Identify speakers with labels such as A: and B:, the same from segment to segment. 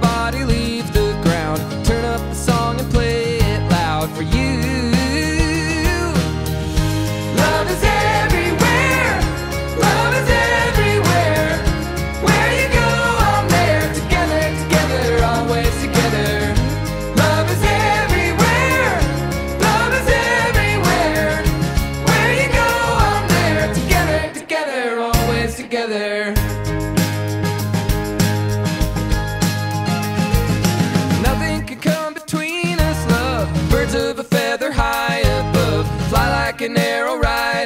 A: body an arrow right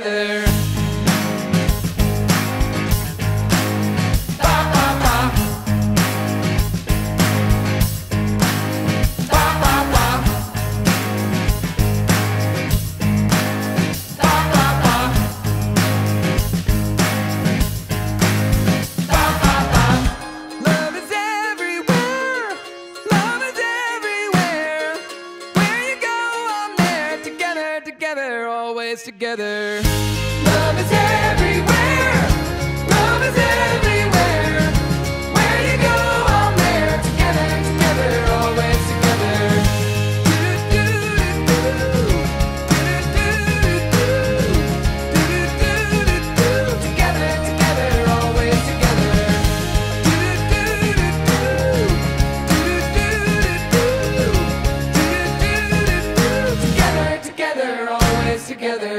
A: together. together, always together. Love is here. together.